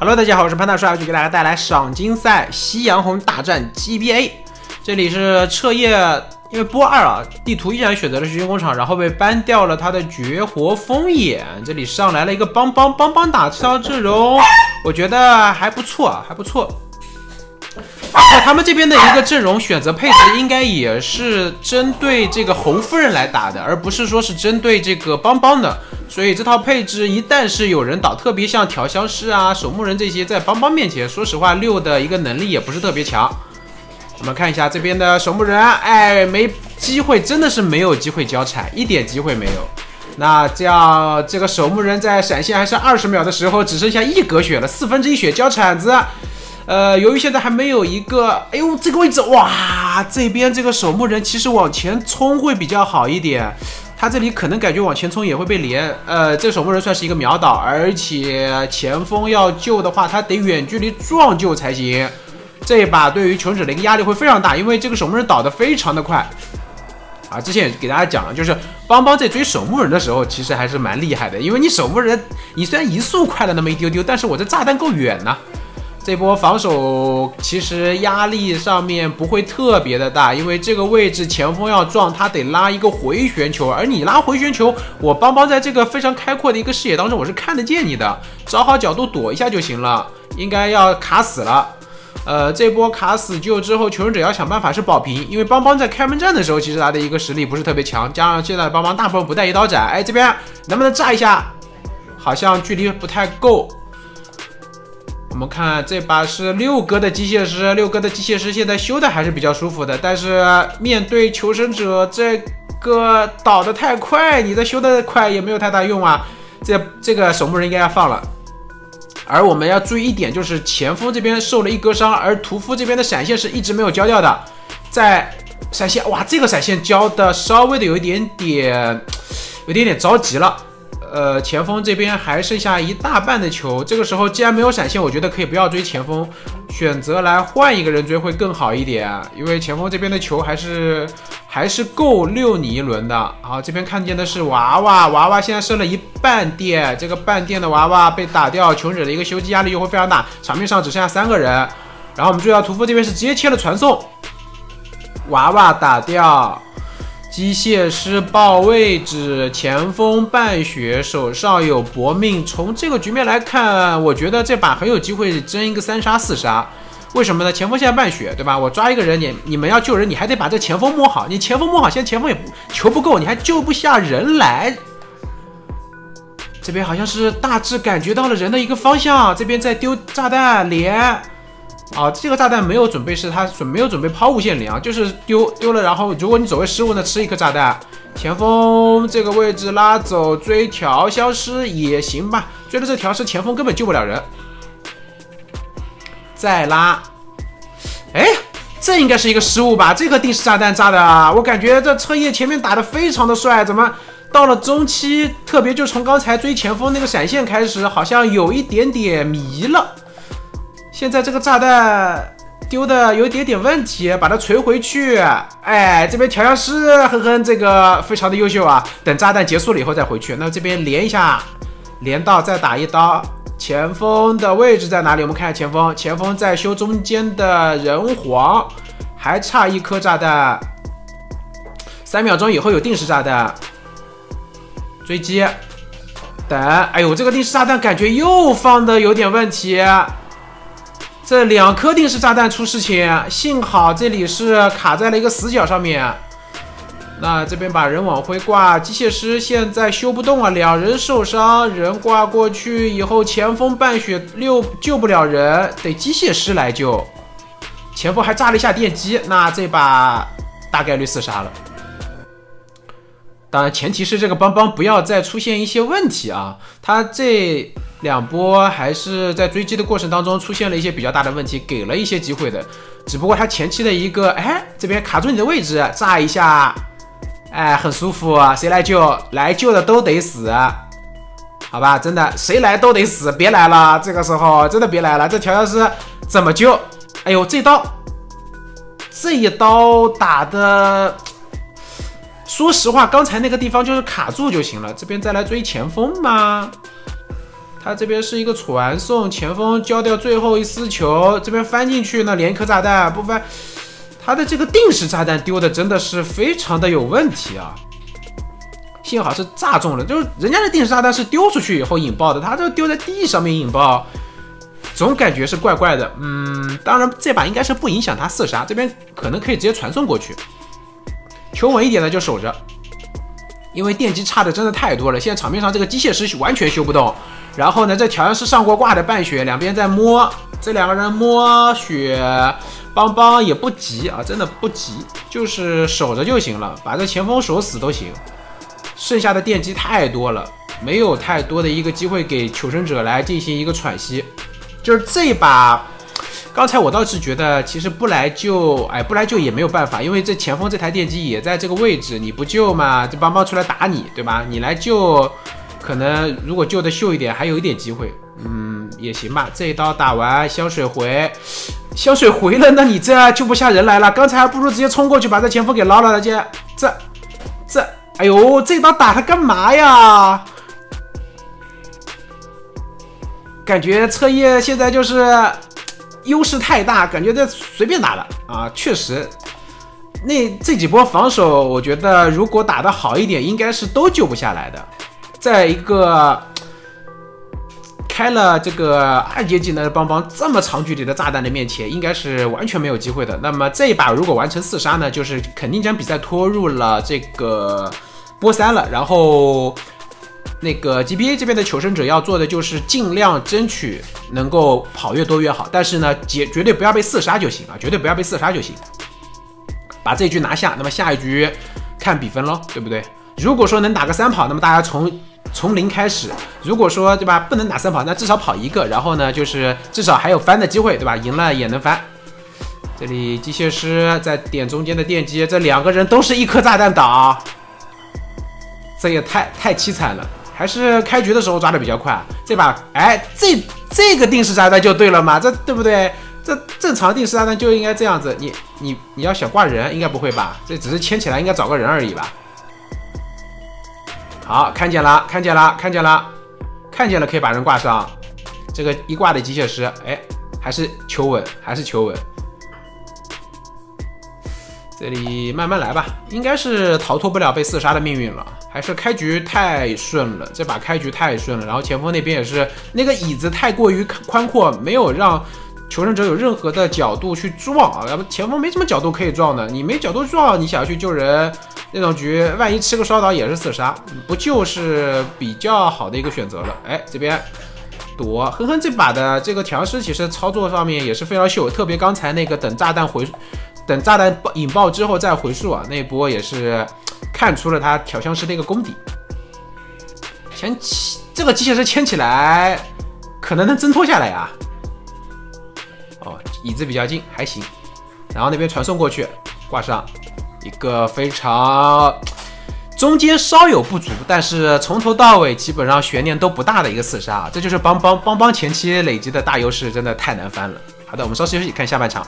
Hello，大家好，我是潘大帅，就给大家带来赏金赛夕阳红大战 GBA。这里是彻夜，因为波二啊，地图依然选择了是军工厂，然后被 ban 掉了他的绝活风眼。这里上来了一个邦邦邦邦打这套阵容，我觉得还不错，啊，还不错。那他们这边的一个阵容选择配置应该也是针对这个红夫人来打的，而不是说是针对这个邦邦的。所以这套配置一旦是有人倒，特别像调香师啊、守墓人这些，在邦邦面前，说实话六的一个能力也不是特别强。我们看一下这边的守墓人，哎，没机会，真的是没有机会交铲，一点机会没有。那这样，这个守墓人在闪现还剩二十秒的时候，只剩下一格血了，四分之一血交铲子。呃，由于现在还没有一个，哎呦，这个位置，哇，这边这个守墓人其实往前冲会比较好一点。他这里可能感觉往前冲也会被连，呃，这守墓人算是一个秒倒，而且前锋要救的话，他得远距离撞救才行。这一把对于求生者的一个压力会非常大，因为这个守墓人倒的非常的快。啊，之前也给大家讲了，就是邦邦在追守墓人的时候，其实还是蛮厉害的，因为你守墓人，你虽然移速快了那么一丢丢，但是我这炸弹够远呢。这波防守其实压力上面不会特别的大，因为这个位置前锋要撞他得拉一个回旋球，而你拉回旋球，我邦邦在这个非常开阔的一个视野当中，我是看得见你的，找好角度躲一下就行了，应该要卡死了。呃，这波卡死救之后，求生者要想办法是保平，因为邦邦在开门战的时候，其实他的一个实力不是特别强，加上现在邦邦大部分不带一刀斩，哎，这边能不能炸一下？好像距离不太够。我们看这把是六哥的机械师，六哥的机械师现在修的还是比较舒服的，但是面对求生者这个倒的太快，你这修的快也没有太大用啊。这这个守墓人应该要放了。而我们要注意一点，就是前锋这边受了一割伤，而屠夫这边的闪现是一直没有交掉的。在闪现，哇，这个闪现交的稍微的有一点点，有点点着急了。呃，前锋这边还剩下一大半的球，这个时候既然没有闪现，我觉得可以不要追前锋，选择来换一个人追会更好一点，因为前锋这边的球还是还是够溜你一轮的。好，这边看见的是娃娃，娃娃现在剩了一半电，这个半电的娃娃被打掉，求者的一个修机压力又会非常大，场面上只剩下三个人。然后我们注意到屠夫这边是直接切了传送，娃娃打掉。机械师报位置，前锋半血，手上有搏命。从这个局面来看，我觉得这把很有机会争一个三杀四杀。为什么呢？前锋现在半血，对吧？我抓一个人，你你们要救人，你还得把这前锋摸好。你前锋摸好，现在前锋也不球不够，你还救不下人来。这边好像是大致感觉到了人的一个方向，这边在丢炸弹连。啊，这个炸弹没有准备，是他准没有准备抛物线梁，就是丢丢了。然后如果你走位失误呢，吃一颗炸弹。前锋这个位置拉走追调消失也行吧，追了这条是前锋根本救不了人。再拉，哎，这应该是一个失误吧？这个定时炸弹炸的，我感觉这彻夜前面打的非常的帅，怎么到了中期，特别就从刚才追前锋那个闪现开始，好像有一点点迷了。现在这个炸弹丢的有一点点问题，把它锤回去。哎，这边调香师哼哼，这个非常的优秀啊。等炸弹结束了以后再回去。那这边连一下，连到再打一刀。前锋的位置在哪里？我们看下前锋，前锋在修中间的人皇，还差一颗炸弹。三秒钟以后有定时炸弹，追击，等。哎呦，这个定时炸弹感觉又放的有点问题。这两颗定时炸弹出事情，幸好这里是卡在了一个死角上面。那这边把人往回挂，机械师现在修不动啊，两人受伤，人挂过去以后，前锋半血六救不了人，得机械师来救。前锋还炸了一下电机，那这把大概率四杀了。当然前提是这个邦邦不要再出现一些问题啊，他这。两波还是在追击的过程当中出现了一些比较大的问题，给了一些机会的，只不过他前期的一个，哎，这边卡住你的位置，炸一下，哎，很舒服，谁来救？来救的都得死，好吧，真的，谁来都得死，别来了，这个时候真的别来了，这调教师怎么救？哎呦，这刀，这一刀打的，说实话，刚才那个地方就是卡住就行了，这边再来追前锋吗？他这边是一个传送，前锋交掉最后一丝球，这边翻进去呢，连一颗炸弹不翻，他的这个定时炸弹丢的真的是非常的有问题啊！幸好是炸中了，就是人家的定时炸弹是丢出去以后引爆的，他这丢在地上面引爆，总感觉是怪怪的。嗯，当然这把应该是不影响他四杀，这边可能可以直接传送过去，求稳一点的就守着。因为电机差的真的太多了，现在场面上这个机械师完全修不动。然后呢，这调香师上过挂的半血，两边在摸，这两个人摸血，邦邦也不急啊，真的不急，就是守着就行了，把这前锋守死都行。剩下的电机太多了，没有太多的一个机会给求生者来进行一个喘息。就是这把。刚才我倒是觉得，其实不来救，哎，不来救也没有办法，因为这前锋这台电机也在这个位置，你不救嘛，这邦邦出来打你，对吧？你来救，可能如果救的秀一点，还有一点机会，嗯，也行吧。这一刀打完，香水回，香水回了，那你这救不下人来了。刚才还不如直接冲过去把这前锋给捞了，这这这，哎呦，这刀打他干嘛呀？感觉彻夜现在就是。优势太大，感觉这随便打了啊！确实，那这几波防守，我觉得如果打得好一点，应该是都救不下来的。在一个开了这个二阶技能的邦邦这么长距离的炸弹的面前，应该是完全没有机会的。那么这一把如果完成四杀呢，就是肯定将比赛拖入了这个波三了。然后。那个 GBA 这边的求生者要做的就是尽量争取能够跑越多越好，但是呢，绝绝对不要被四杀就行啊，绝对不要被四杀就行。把这局拿下，那么下一局看比分喽，对不对？如果说能打个三跑，那么大家从从零开始；如果说对吧，不能打三跑，那至少跑一个，然后呢，就是至少还有翻的机会，对吧？赢了也能翻。这里机械师在点中间的电机，这两个人都是一颗炸弹倒，这也太太凄惨了。还是开局的时候抓的比较快，这把哎，这这个定时炸弹就对了嘛，这对不对？这正常定时炸弹就应该这样子，你你你要想挂人，应该不会吧？这只是牵起来应该找个人而已吧？好，看见了，看见了，看见了，看见了，可以把人挂上。这个一挂的机械师，哎，还是求稳，还是求稳。这里慢慢来吧，应该是逃脱不了被四杀的命运了。还是开局太顺了，这把开局太顺了。然后前锋那边也是那个椅子太过于宽阔，没有让求生者有任何的角度去撞啊。要不前锋没什么角度可以撞的，你没角度撞，你想要去救人，那种局万一吃个烧倒也是四杀，不就是比较好的一个选择了。哎，这边躲，哼哼，这把的这个调师其实操作上面也是非常秀，特别刚才那个等炸弹回。等炸弹爆引爆之后再回溯啊，那波也是看出了他调香师的一个功底。牵起这个机械师牵起来，可能能挣脱下来呀。椅子比较近，还行。然后那边传送过去，挂上一个非常中间稍有不足，但是从头到尾基本上悬念都不大的一个四杀。这就是邦邦邦邦前期累积的大优势，真的太难翻了。好的，我们稍事休息，看下半场。